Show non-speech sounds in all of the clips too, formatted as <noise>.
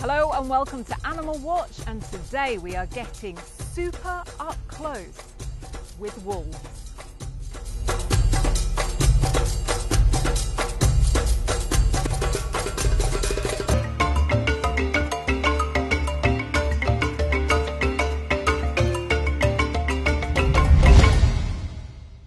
Hello and welcome to Animal Watch and today we are getting super up close with wolves.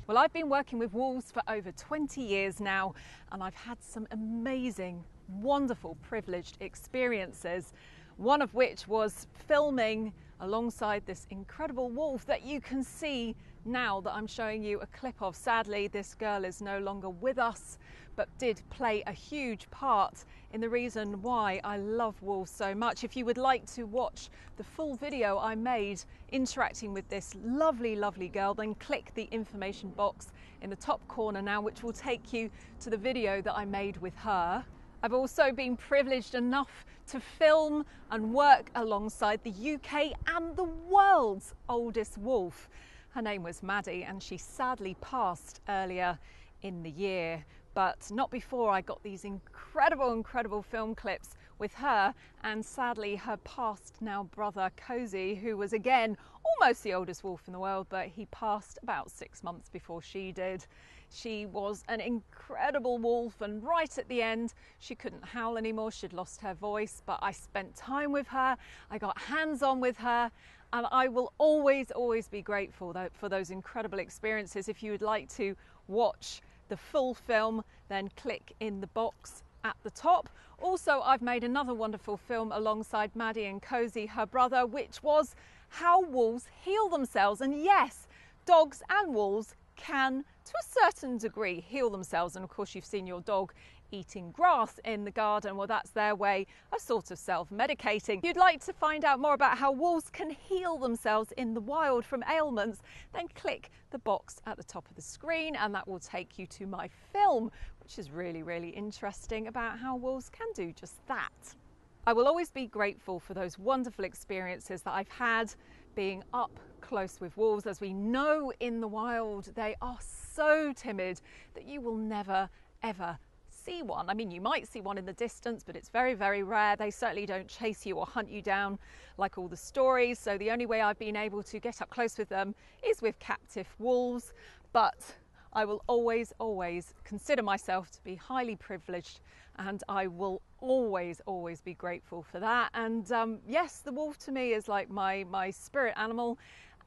Well, I've been working with wolves for over 20 years now, and I've had some amazing, wonderful, privileged experiences. One of which was filming alongside this incredible wolf that you can see now that I'm showing you a clip of. Sadly, this girl is no longer with us, but did play a huge part in the reason why I love wolves so much. If you would like to watch the full video I made interacting with this lovely, lovely girl, then click the information box in the top corner now, which will take you to the video that I made with her. I've also been privileged enough to film and work alongside the UK and the world's oldest wolf. Her name was Maddie, and she sadly passed earlier in the year, but not before I got these incredible, incredible film clips with her and sadly her past now brother Cozy, who was again almost the oldest wolf in the world, but he passed about six months before she did. She was an incredible wolf, and right at the end, she couldn't howl anymore. She'd lost her voice, but I spent time with her, I got hands on with her, and I will always, always be grateful for those incredible experiences. If you would like to watch the full film, then click in the box at the top. Also, I've made another wonderful film alongside Maddie and Cozy, her brother, which was How Wolves Heal Themselves. And yes, dogs and wolves can, to a certain degree, heal themselves. And of course, you've seen your dog eating grass in the garden. Well, that's their way of sort of self medicating. If you'd like to find out more about how wolves can heal themselves in the wild from ailments, then click the box at the top of the screen and that will take you to my film, which is really, really interesting about how wolves can do just that. I will always be grateful for those wonderful experiences that I've had being up close with wolves. As we know in the wild, they are so timid that you will never, ever see one. I mean, you might see one in the distance, but it's very, very rare. They certainly don't chase you or hunt you down like all the stories. So the only way I've been able to get up close with them is with captive wolves. But I will always, always consider myself to be highly privileged and I will always, always be grateful for that. And um, yes, the wolf to me is like my, my spirit animal.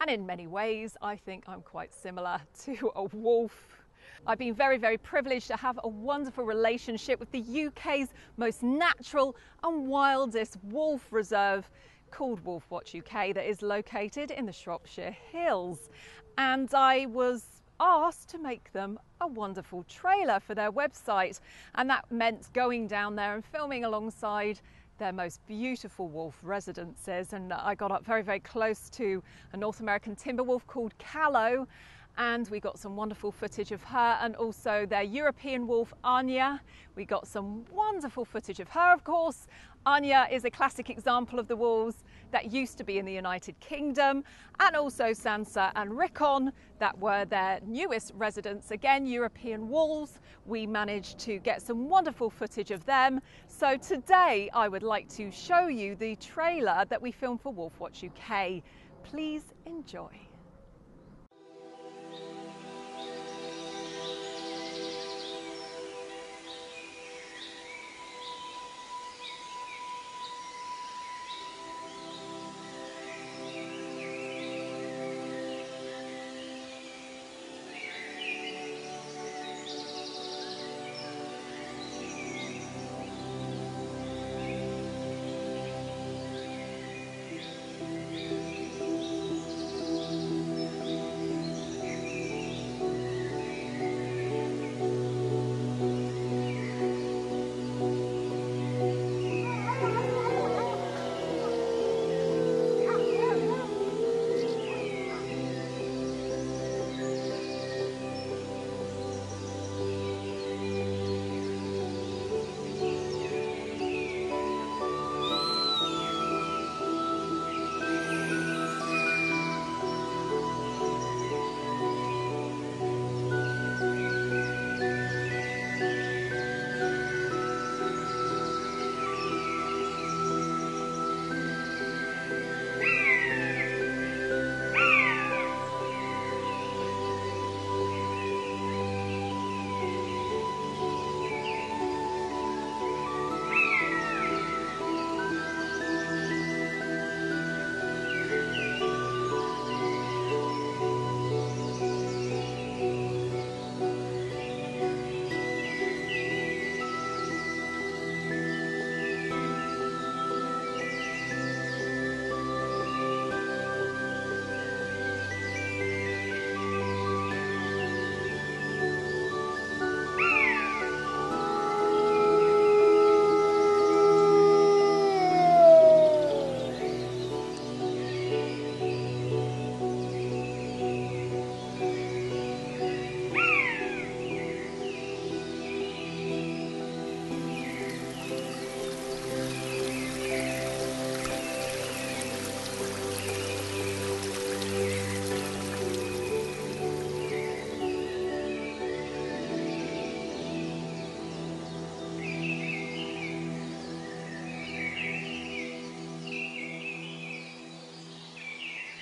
And in many ways, I think I'm quite similar <laughs> to a wolf I've been very, very privileged to have a wonderful relationship with the UK's most natural and wildest wolf reserve called Wolf Watch UK that is located in the Shropshire Hills. And I was asked to make them a wonderful trailer for their website. And that meant going down there and filming alongside their most beautiful wolf residences. And I got up very, very close to a North American timber wolf called Callow and we got some wonderful footage of her and also their European wolf Anya. We got some wonderful footage of her, of course. Anya is a classic example of the wolves that used to be in the United Kingdom, and also Sansa and Rickon, that were their newest residents. Again, European wolves. We managed to get some wonderful footage of them. So today I would like to show you the trailer that we filmed for Wolf Watch UK. Please enjoy.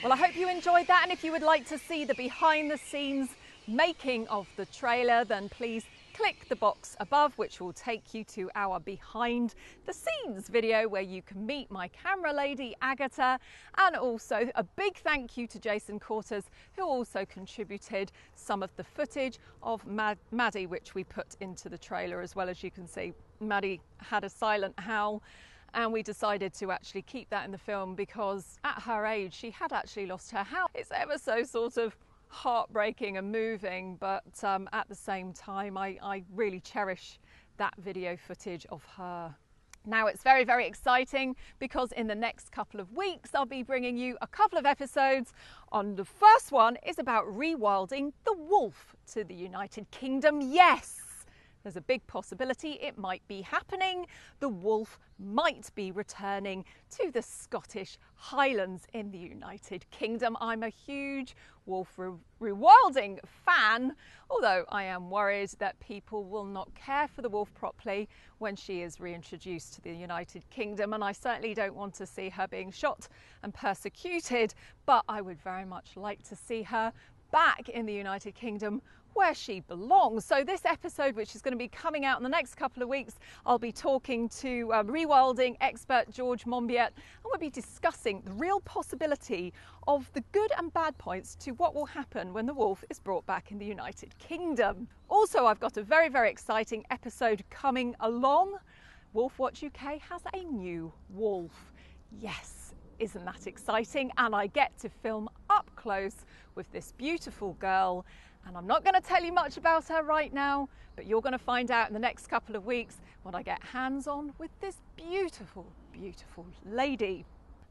Well, I hope you enjoyed that. And if you would like to see the behind the scenes making of the trailer, then please click the box above, which will take you to our behind the scenes video where you can meet my camera lady, Agata, and also a big thank you to Jason Cortis, who also contributed some of the footage of Mad- Maddie, which we put into the trailer as well. As you can see, Maddie had a silent howl. And we decided to actually keep that in the film because at her age, she had actually lost her house. It's ever so sort of heartbreaking and moving, but um, at the same time, I, I really cherish that video footage of her. Now it's very, very exciting because in the next couple of weeks I'll be bringing you a couple of episodes. On the first one is about rewilding the wolf to the United Kingdom. Yes, there's a big possibility it might be happening. The wolf might be returning to the Scottish Highlands in the United Kingdom. I'm a huge wolf re- rewilding fan, although I am worried that people will not care for the wolf properly when she is reintroduced to the United Kingdom. And I certainly don't want to see her being shot and persecuted, but I would very much like to see her back in the United Kingdom where she belongs. So, this episode, which is going to be coming out in the next couple of weeks, I'll be talking to um, rewilding expert George Monbiot, and we'll be discussing the real possibility of the good and bad points to what will happen when the wolf is brought back in the United Kingdom. Also, I've got a very, very exciting episode coming along. Wolf Watch UK has a new wolf. Yes, isn't that exciting? And I get to film close with this beautiful girl and I'm not going to tell you much about her right now, but you're going to find out in the next couple of weeks when I get hands on with this beautiful, beautiful lady.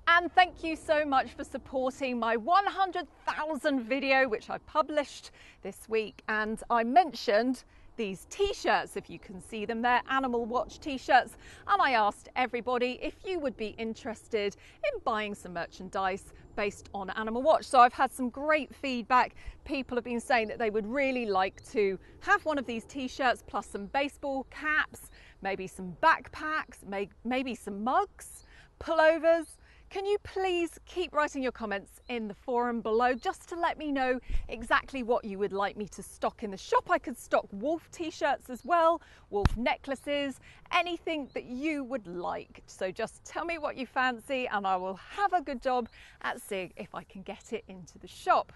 And thank you so much for supporting my 100,000 video, which I published this week. And I mentioned these t-shirts if you can see them they're animal watch t-shirts and i asked everybody if you would be interested in buying some merchandise based on animal watch. So i've had some great feedback. People have been saying that they would really like to have one of these t-shirts plus some baseball caps maybe some backpacks maybe some mugs pullovers can you please keep writing your comments in the forum below just to let me know exactly what you would like me to stock in the shop? I could stock wolf t-shirts as well, wolf necklaces, anything that you would like. So just tell me what you fancy and I will have a good job at seeing if I can get it into the shop.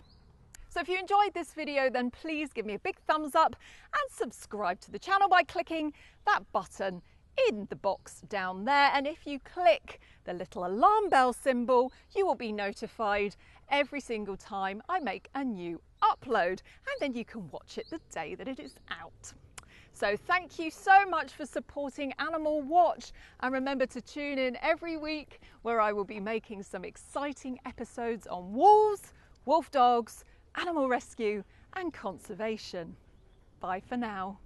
So if you enjoyed this video, then please give me a big thumbs up and subscribe to the channel by clicking that button in the box down there. And if you click the little alarm bell symbol, you will be notified every single time I make a new upload. And then you can watch it the day that it is out. So thank you so much for supporting Animal Watch and remember to tune in every week where I will be making some exciting episodes on wolves, wolf dogs, animal rescue and conservation. Bye for now.